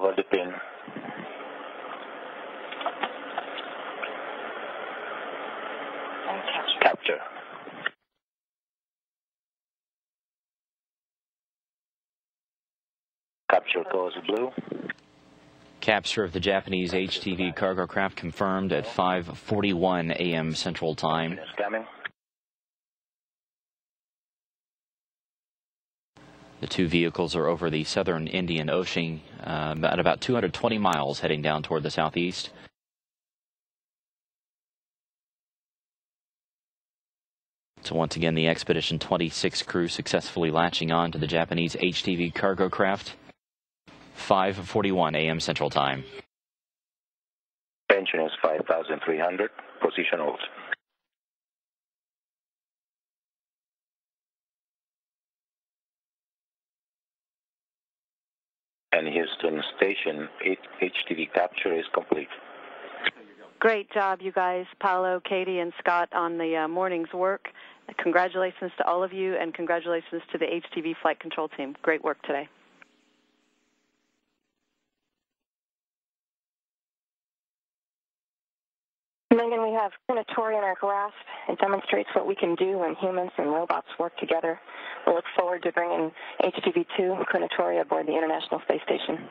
over the pin. And capture. Capture. Capture goes blue. Capture of the Japanese HTV cargo craft confirmed at 5:41 a.m. Central Time. The two vehicles are over the southern Indian Ocean uh, at about 220 miles heading down toward the southeast. So once again, the Expedition 26 crew successfully latching on to the Japanese HTV cargo craft. 5:41 a.m. Central Time. Tension is 5,300. Position holds. And Houston Station HTV capture is complete. Great job, you guys, Paolo, Katie, and Scott, on the uh, morning's work. Congratulations to all of you, and congratulations to the HTV flight control team. Great work today. Megan, we have Kounotori in our grasp. It demonstrates what we can do when humans and robots work together. We look forward to bringing HTV-2 Kounotori aboard the International Space Station.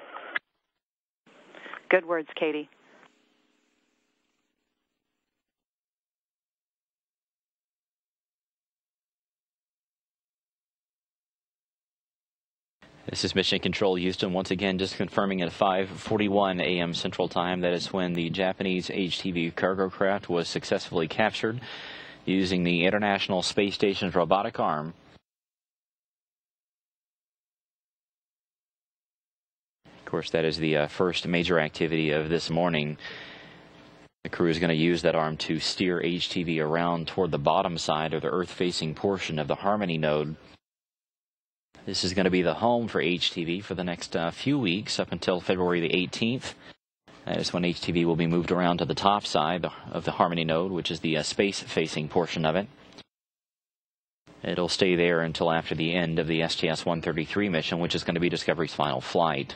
Good words, Katie. This is Mission Control Houston once again just confirming at 5:41 a.m. Central Time that is when the Japanese HTV cargo craft was successfully captured using the International Space Station's robotic arm. Of course, that is the uh, first major activity of this morning. The crew is going to use that arm to steer HTV around toward the bottom side or the Earth-facing portion of the Harmony node. This is going to be the home for HTV for the next uh, few weeks up until February the 18th. That is when HTV will be moved around to the top side of the Harmony node, which is the uh, space facing portion of it. It'll stay there until after the end of the STS 133 mission, which is going to be Discovery's final flight.